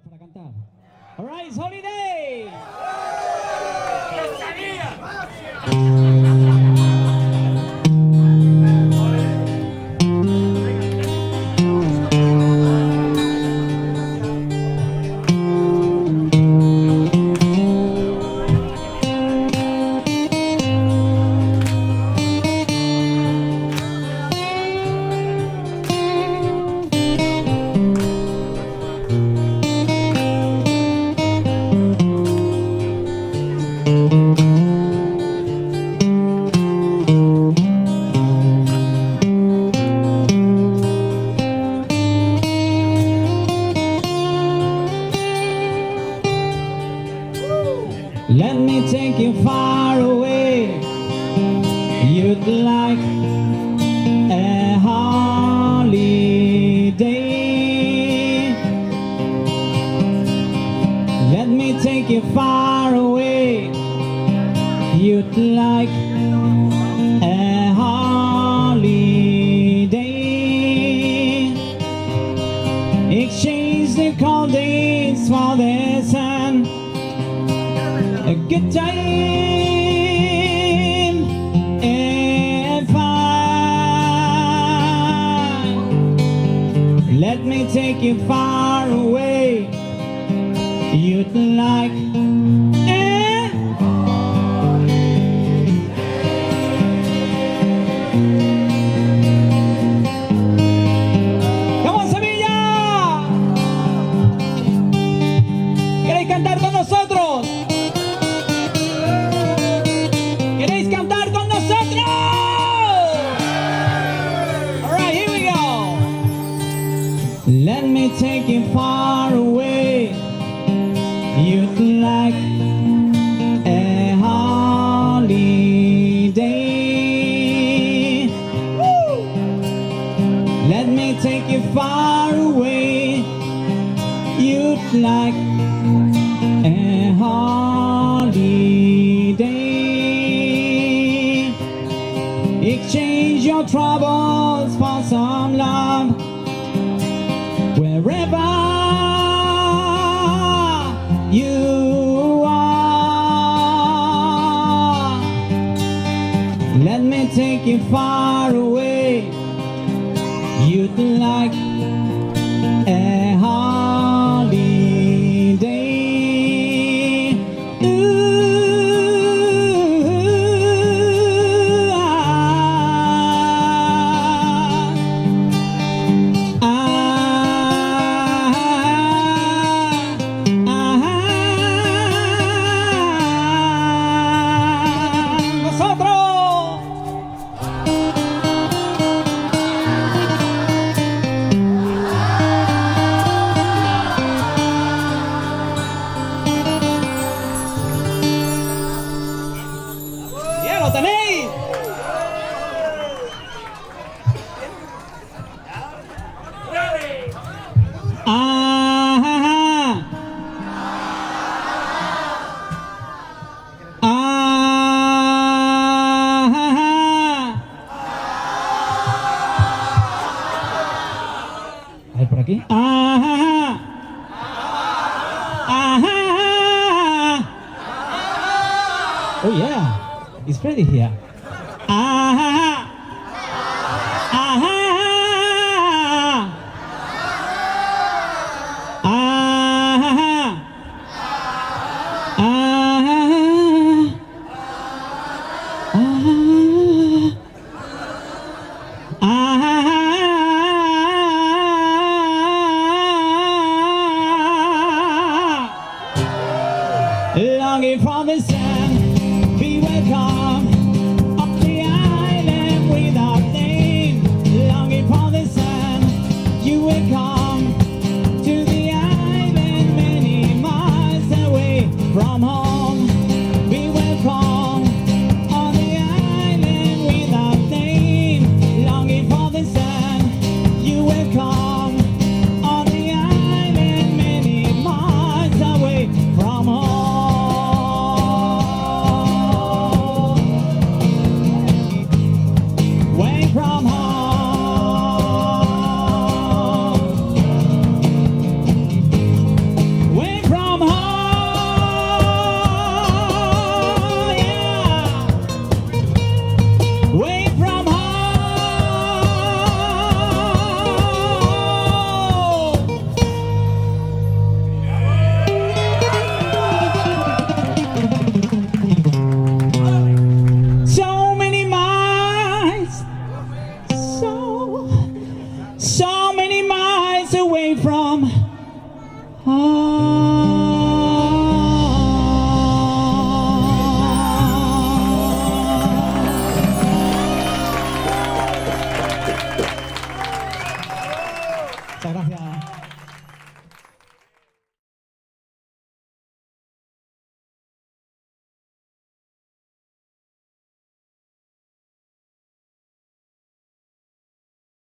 para cantar. All right, it's holiday. You far away. You'd like a holiday. Let me take you far away. You'd like a good time and fun. Let me take you far away. You'd like. You'd like a holiday. Woo! Let me take you far away. You'd like a holiday. Exchange your troubles for some love. Wherever let me take you far away. You'd like lo tenéis! ¡Ajá! ¡Ajá! A ver, por aquí. ¡Ajá! ¡Ajá! Oh yeah, it's pretty here. Ah, ah, ah, Longing the sun, be welcome you will come